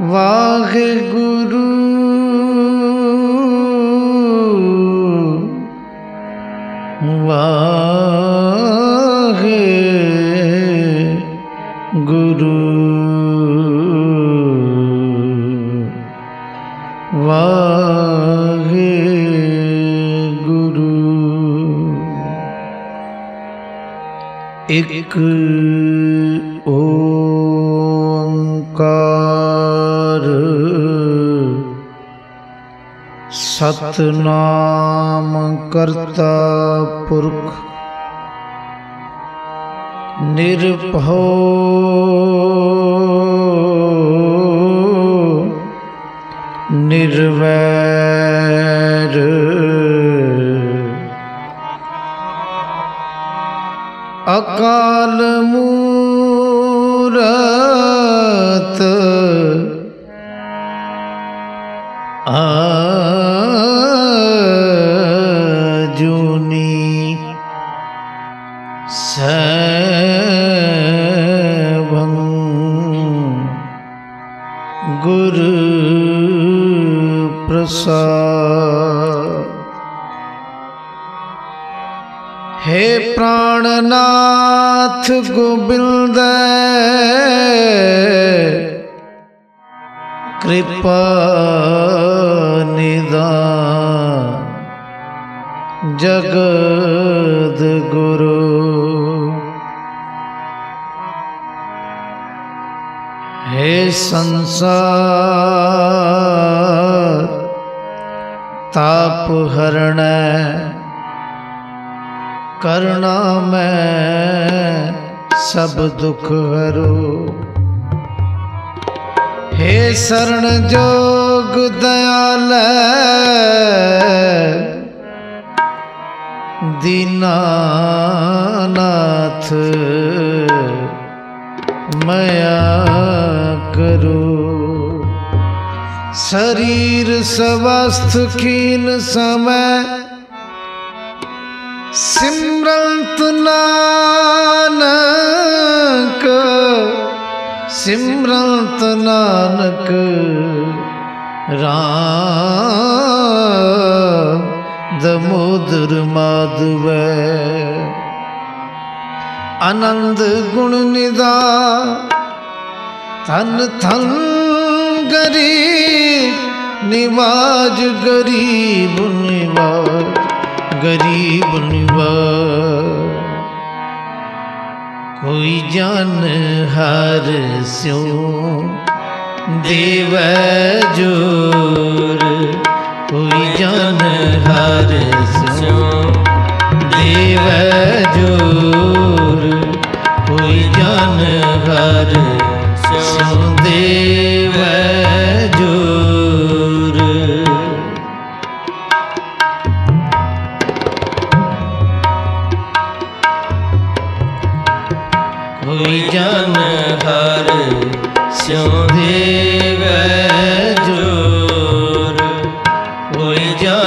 वाहे गुरु। वाह गुरु। वाह गुरु। एक सतनाम करता पुरख निर्भो निर्वै प्राणनाथ गोविंद कृपा निदान। जगद गुरु। हे संसार ताप हरण करना मैं सब दुख हरो। हे शरण जोग दयाल। दीनानाथ मया करो। शरीर स्वस्थ खीन समय सिमरंत नानक सिमरंत नानक, राम दमोदर माधव। आनंद गुण निदा तन थन गरीब, निवाज गरीब निवाज। गरीब निवाज कोई जान हर स्यो देव ज़ोर कोई जान हर स्यो देव ज़ोर कोई जान हर स्यो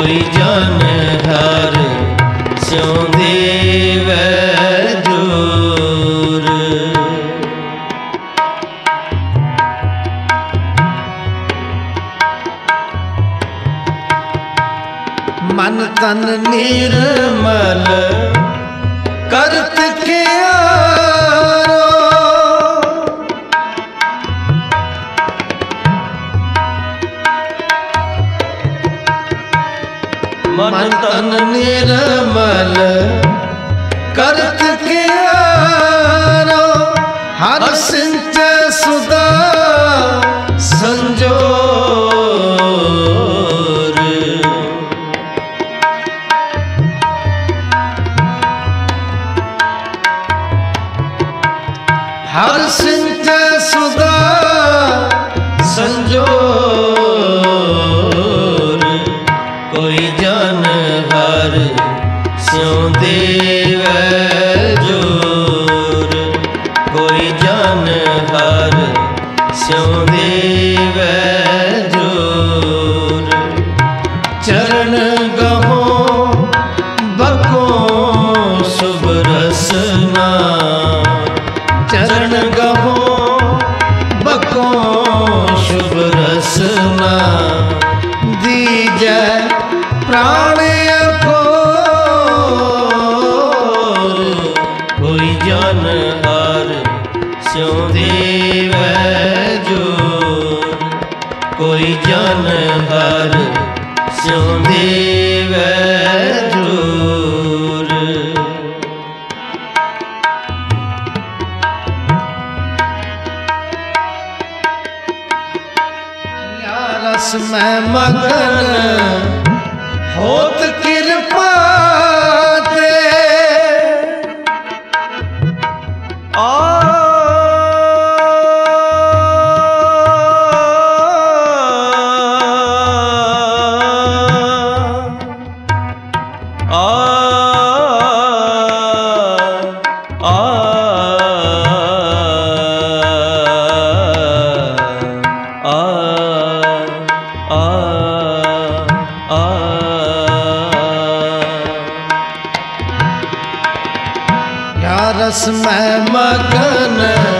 ਕੋਈ ਜਨ ਹਰ ਸਿਉ ਦੇਵੈ ਜੋਰ ਮਨ ਤਨ ਨਿਰਮਲ ਕਰਤ ਕਿਆ ਸਦਾ ਸੰਜੋਰ। ਹਰ ਸਿੰਤੇ ਸਦਾ ਸੰਜੋਰ। ਕੋਈ ਜਨ ਹਰ Bhagavad ਰਸ ਮੈਂ ਮਗਨ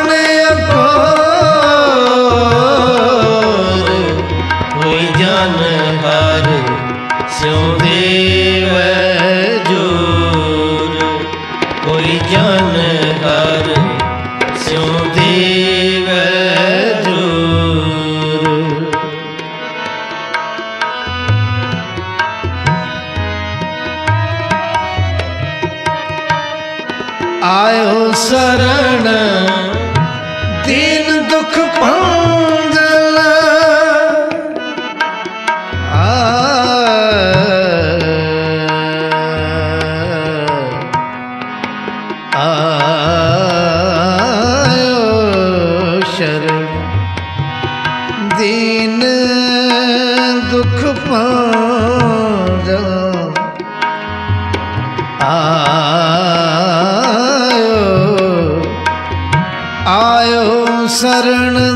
आयो शरण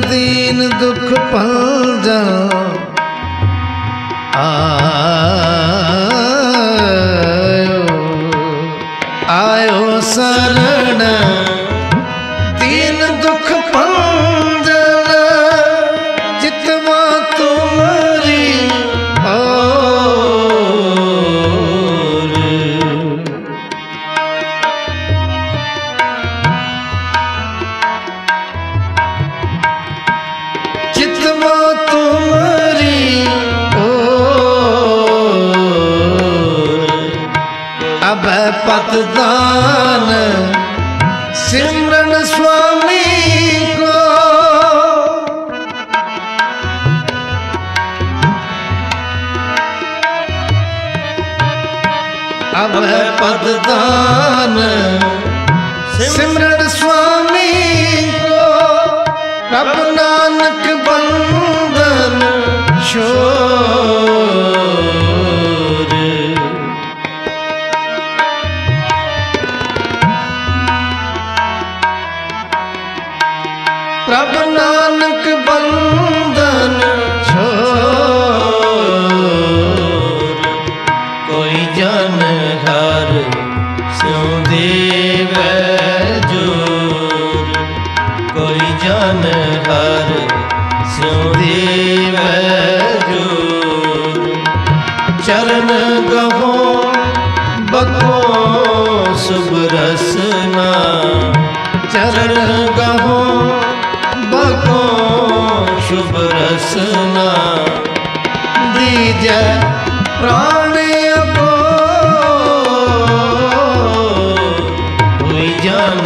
दीन दुख पल जाओ। आयो आयो शरण। दा दरगहो बको शुभ रसना। दीज प्राण को जान